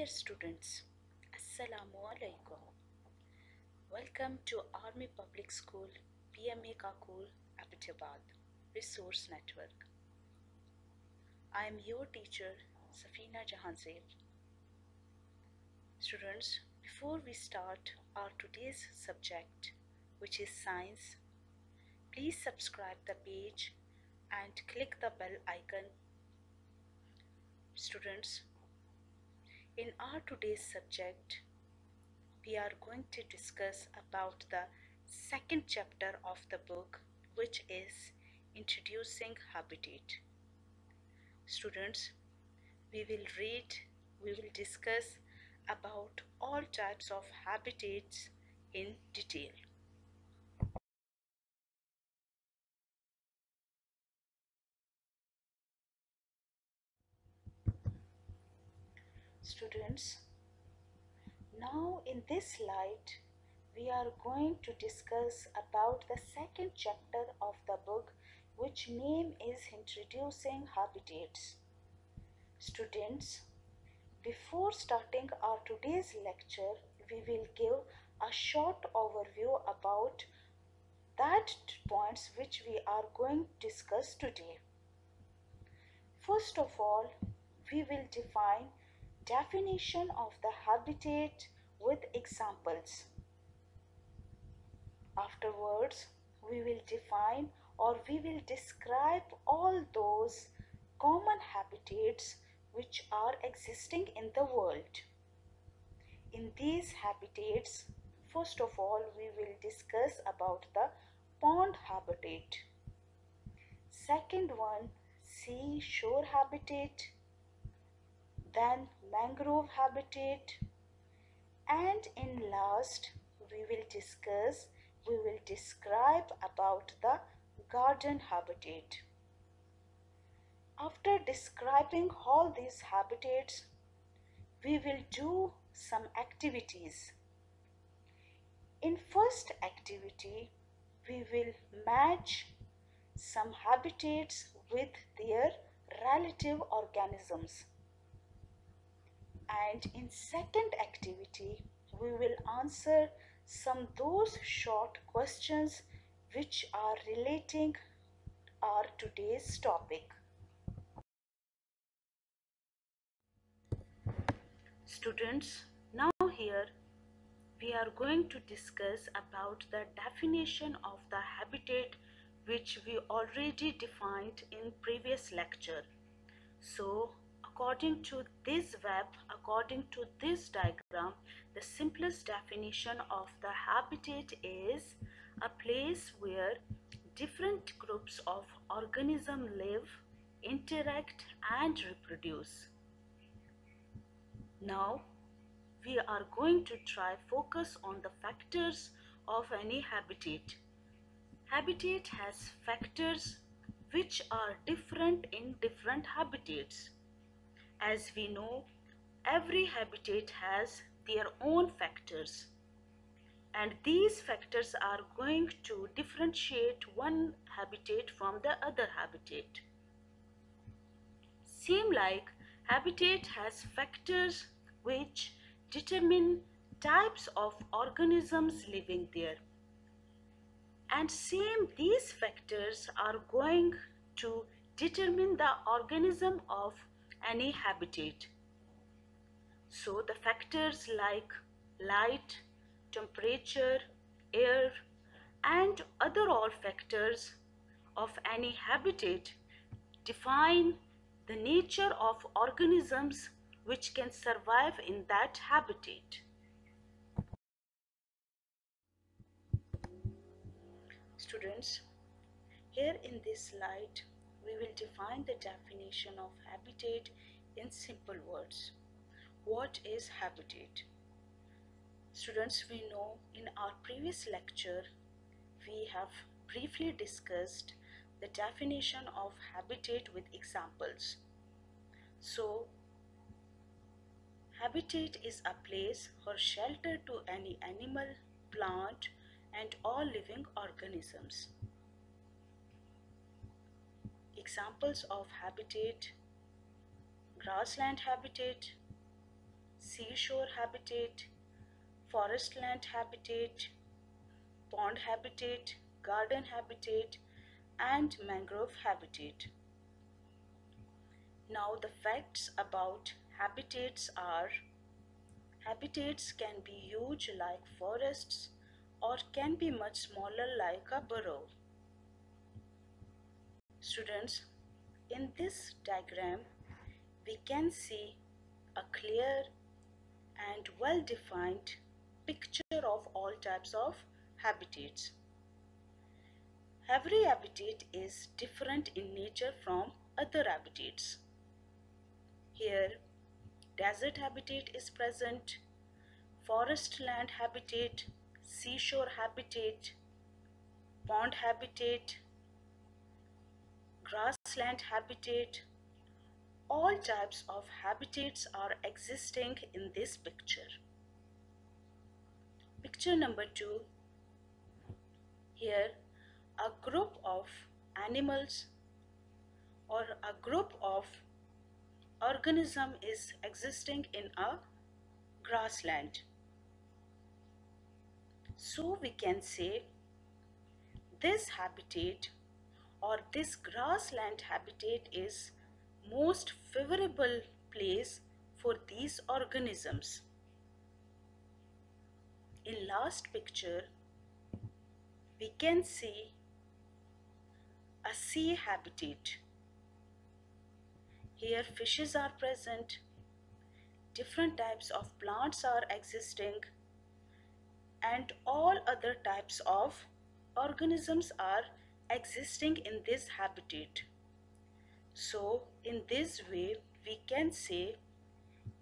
Dear students, Assalamu alaikum. Welcome to Army Public School, PMA Kakul, Abbottabad Resource Network. I am your teacher, Safina Jahanzeb. Students, before we start our today's subject, which is science, please subscribe the page and click the bell icon. Students, in our today's subject, we are going to discuss about the second chapter of the book, which is Introducing Habitat. Students, we will read, we will discuss about all types of habitats in detail. Students, now in this slide we are going to discuss about the second chapter of the book which name is Introducing Habitats. Students, before starting our today's lecture, we will give a short overview about that points which we are going to discuss today. First of all, we will define definition of the habitat with examples. Afterwards, we will define or we will describe all those common habitats which are existing in the world. In these habitats, first of all, we will discuss about the pond habitat. Second one, sea shore habitat. Then mangrove habitat. And in last, we will discuss, we will describe about the garden habitat. After describing all these habitats, we will do some activities. In first activity, we will match some habitats with their relative organisms. And in second activity, we will answer some those short questions which are relating our today's topic. Students, now here we are going to discuss about the definition of the habitat which we already defined in previous lecture. So according to this web, according to this diagram, the simplest definition of the habitat is a place where different groups of organisms live, interact and reproduce. Now we are going to try focus on the factors of any habitat. Habitat has factors which are different in different habitats. As we know, every habitat has their own factors and these factors are going to differentiate one habitat from the other habitat. Same like habitat has factors which determine types of organisms living there. And same these factors are going to determine the organism of any habitat. So the factors like light, temperature, air and other all factors of any habitat define the nature of organisms which can survive in that habitat. Students, here in this slide, we will define the definition of habitat in simple words. What is habitat? Students, we know in our previous lecture, we have briefly discussed the definition of habitat with examples. So, habitat is a place or shelter to any animal, plant, and all living organisms. Examples of habitat grassland habitat, seashore habitat, forestland habitat, pond habitat, garden habitat, and mangrove habitat. Now the facts about habitats are Habitats can be huge like forests or can be much smaller like a burrow. Students, in this diagram, we can see a clear and well-defined picture of all types of habitats. Every habitat is different in nature from other habitats. Here, desert habitat is present, forest land habitat, seashore habitat, pond habitat, grassland habitat, all types of habitats are existing in this picture. Picture number two. Here, a group of animals or a group of organism is existing in a grassland. So we can say this habitat or this grassland habitat is most favorable place for these organisms. In last picture, we can see a sea habitat. Here fishes are present, different types of plants are existing and all other types of organisms are existing in this habitat. So in this way we can say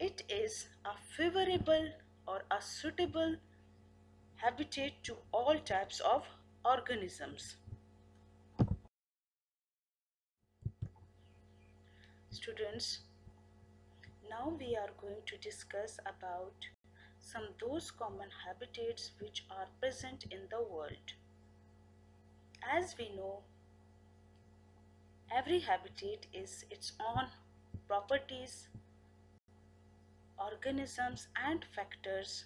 it is a favorable or a suitable habitat to all types of organisms. Students, now we are going to discuss about some those common habitats which are present in the world. As we know, every habitat is its own properties, organisms and factors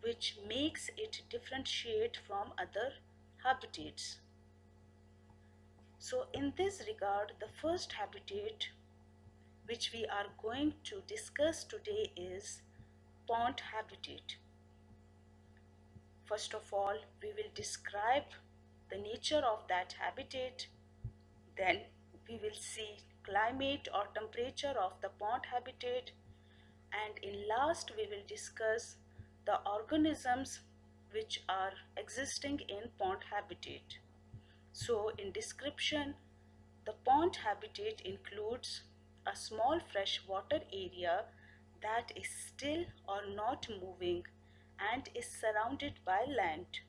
which makes it differentiate from other habitats. So in this regard, the first habitat which we are going to discuss today is pond habitat. First of all, we will describe the nature of that habitat. Then we will see climate or temperature of the pond habitat. And in last, we will discuss the organisms which are existing in pond habitat. So in description, the pond habitat includes a small freshwater area that is still or not moving and is surrounded by land.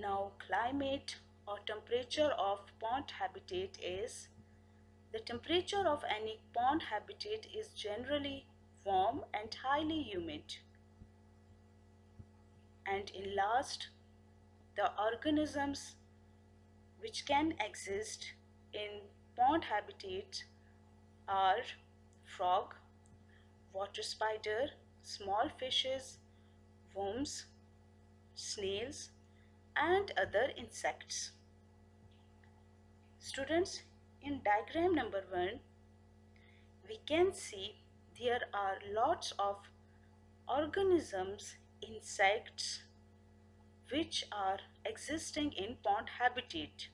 Now climate or temperature of pond habitat is the temperature of any pond habitat is generally warm and highly humid. And in last, the organisms which can exist in pond habitat are frog, water spider, small fishes, worms, snails and other insects. Students, in diagram number 1, we can see there are lots of organisms, insects which are existing in pond habitat.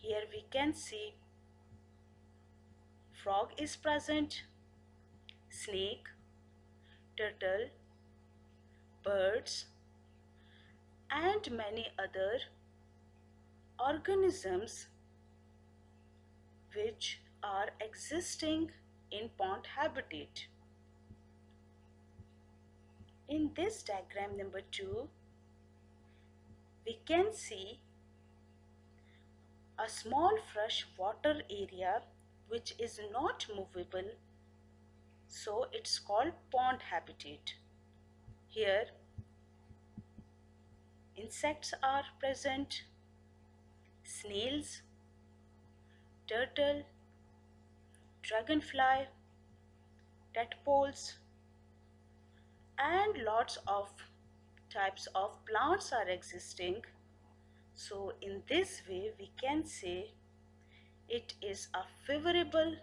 Here we can see frog is present, snake, turtle, birds and many other organisms which are existing in pond habitat. In this diagram number 2, we can see a small fresh water area which is not movable so it's called pond habitat. Here insects are present, snails, turtle, dragonfly, tadpoles and lots of types of plants are existing. So in this way we can say it is a favorable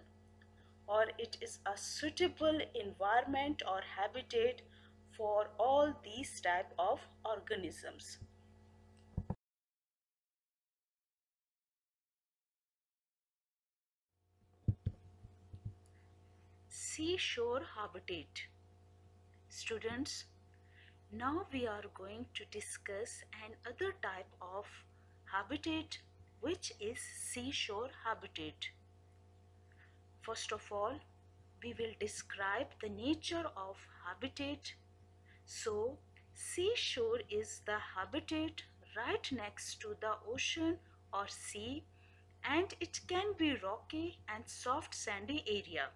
or it is a suitable environment or habitat for all these type of organisms. Seashore habitat. Students, now we are going to discuss another type of habitat which is seashore habitat. First of all, we will describe the nature of habitat. So, seashore is the habitat right next to the ocean or sea and it can be rocky and soft sandy area.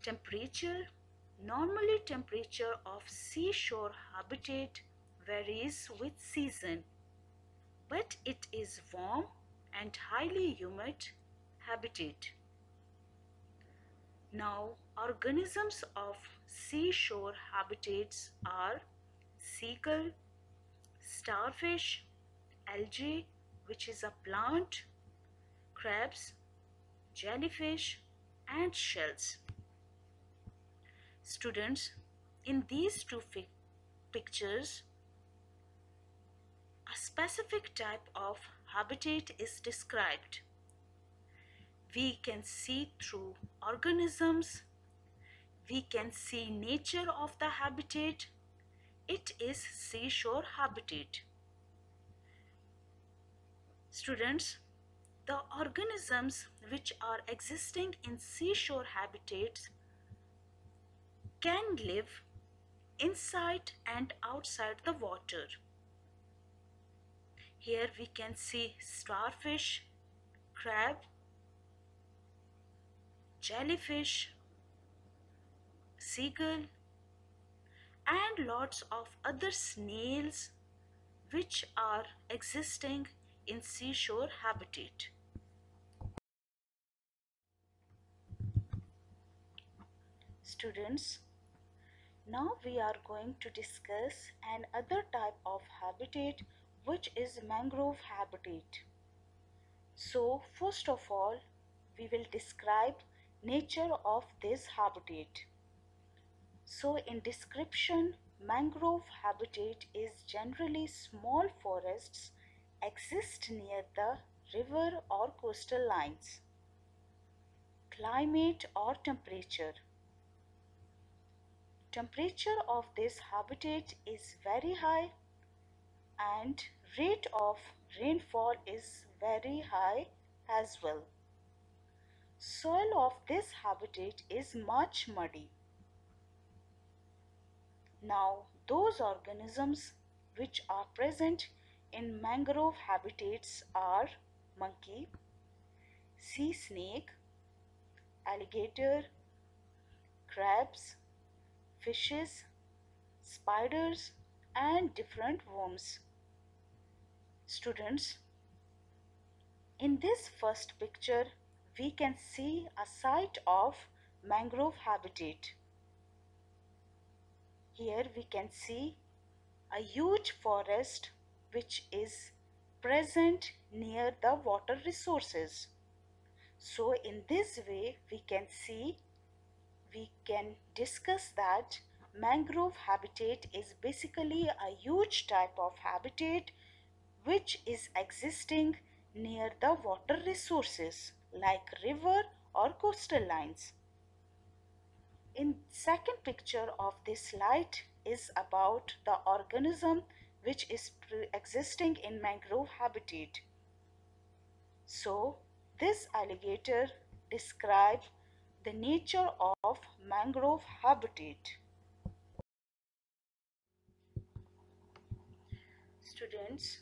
Temperature Normally temperature of seashore habitat varies with season but it is warm and highly humid habitat. Now, organisms of seashore habitats are seagull, starfish, algae, which is a plant, crabs, jellyfish, and shells. Students, in these two pictures, a specific type of habitat is described. We can see through organisms, we can see nature of the habitat. It is seashore habitat. Students, the organisms which are existing in seashore habitats can live inside and outside the water. Here we can see starfish, crab, jellyfish, seagull and lots of other snails which are existing in seashore habitat. Students, now we are going to discuss another type of habitat which is mangrove habitat. So first of all, we will describe nature of this habitat. So in description, mangrove habitat is generally small forests exist near the river or coastal lines. Climate or temperature. Temperature of this habitat is very high and rate of rainfall is very high as well. Soil of this habitat is much muddy. Now those organisms which are present in mangrove habitats are monkey, sea snake, alligator, crabs, fishes, spiders and different worms. Students, in this first picture, we can see a site of mangrove habitat. Here we can see a huge forest which is present near the water resources. So in this way we can see, we can discuss that mangrove habitat is basically a huge type of habitat which is existing near the water resources like river or coastal lines. In second picture of this slide is about the organism which is pre existing in mangrove habitat. So this alligator describes the nature of mangrove habitat. Students,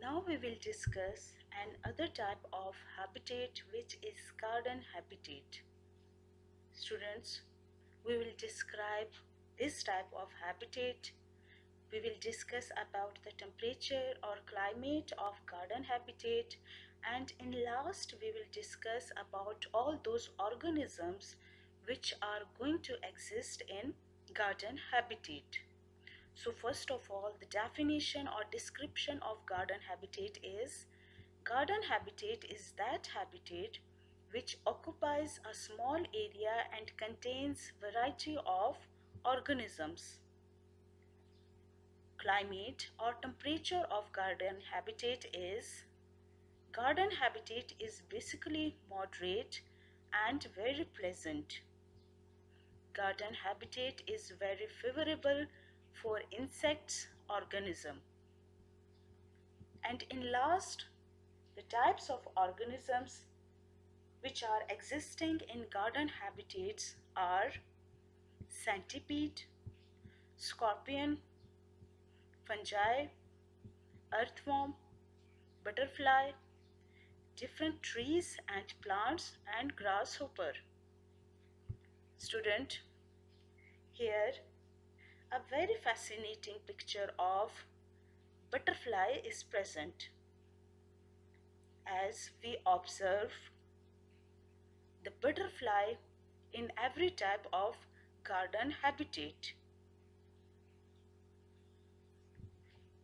now we will discuss another type of habitat which is garden habitat. Students, we will describe this type of habitat. We will discuss about the temperature or climate of garden habitat and in last we will discuss about all those organisms which are going to exist in garden habitat. So first of all the definition or description of garden habitat is garden habitat is that habitat which occupies a small area and contains variety of organisms. Climate or temperature of garden habitat is Garden habitat is basically moderate and very pleasant. Garden habitat is very favorable for insects organism. And in last, the types of organisms which are existing in garden habitats are centipede, scorpion, fungi, earthworm, butterfly, different trees and plants and grasshopper. Student, here a very fascinating picture of butterfly is present. As we observe the butterfly in every type of garden habitat.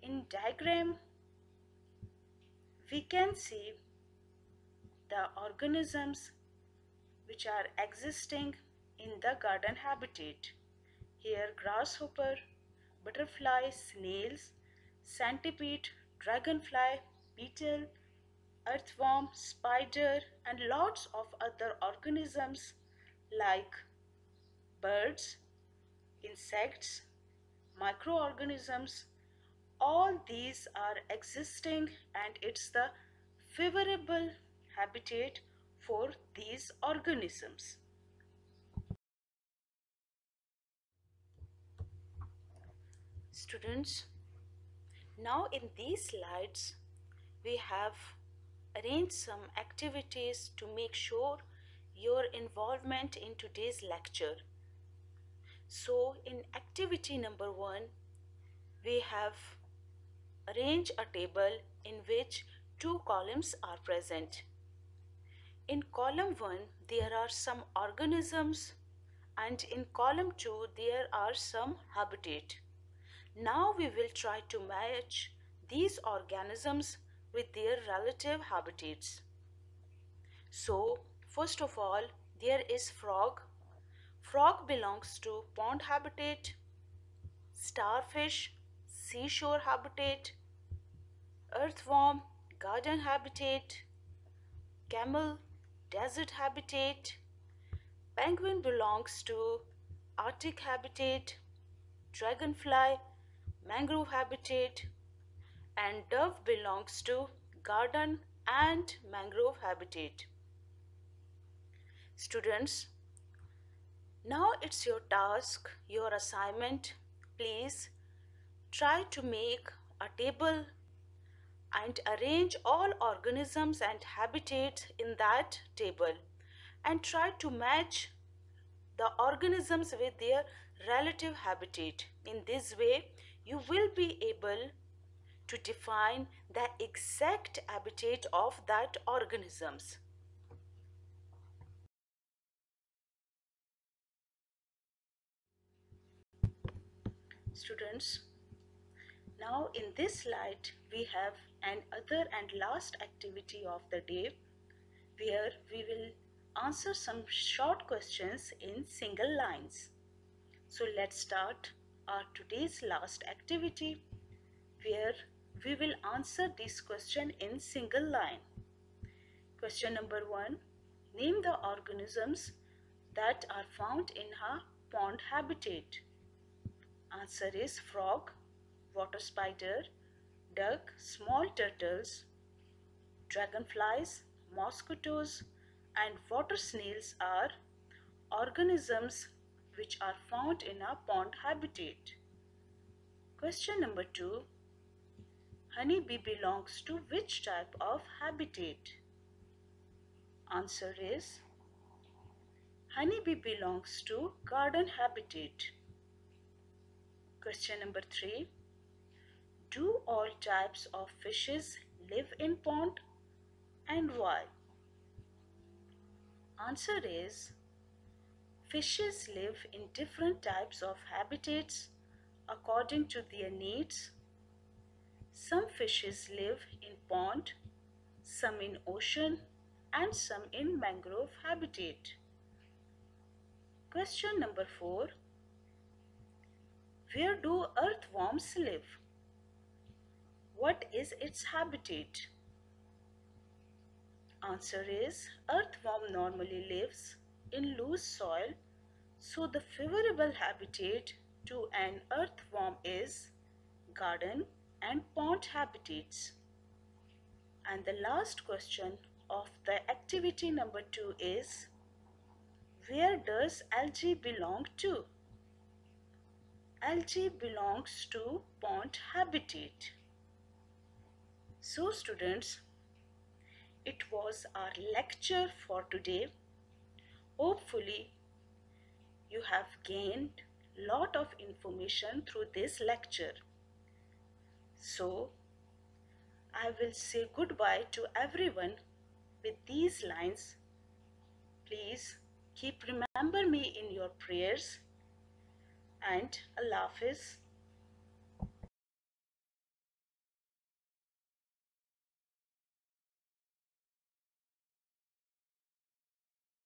In diagram, we can see the organisms which are existing in the garden habitat. Here grasshopper, butterfly, snails, centipede, dragonfly, beetle, earthworm, spider and lots of other organisms like birds, insects, microorganisms all these are existing and it's the favorable habitat for these organisms. Students, now in these slides we have arranged some activities to make sure your involvement in today's lecture. So in activity number one, we have arranged a table in which two columns are present. In column 1 there are some organisms and in column 2 there are some habitat. Now we will try to match these organisms with their relative habitats. So first of all there is frog. Frog belongs to pond habitat, starfish, seashore habitat, earthworm, garden habitat, camel, desert habitat. Penguin belongs to Arctic habitat, dragonfly, mangrove habitat, and dove belongs to garden and mangrove habitat. Students, now it's your task, your assignment. Please try to make a table and arrange all organisms and habitats in that table and try to match the organisms with their relative habitat. In this way, you will be able to define the exact habitat of that organisms. Students, now in this slide we have an other and last activity of the day where we will answer some short questions in single lines. So let's start our today's last activity where we will answer this question in single line. Question number one, name the organisms that are found in a pond habitat. Answer is frog, water spider, duck, small turtles, dragonflies, mosquitoes and water snails are organisms which are found in a pond habitat. Question number 2. Honeybee belongs to which type of habitat? Answer is Honeybee belongs to garden habitat. Question number 3. Do all types of fishes live in pond? and why? Answer is fishes live in different types of habitats according to their needs. Some fishes live in pond, some in ocean and some in mangrove habitat. Question number 4. Where do earthworms live? What is its habitat? Answer is earthworm normally lives in loose soil so the favorable habitat to an earthworm is garden and pond habitats. And the last question of the activity number 2 is where does algae belong to? Algae belongs to pond habitat. So students, it was our lecture for today. Hopefully, you have gained lot of information through this lecture. So, I will say goodbye to everyone with these lines. Please keep remember me in your prayers and Allah Hafiz.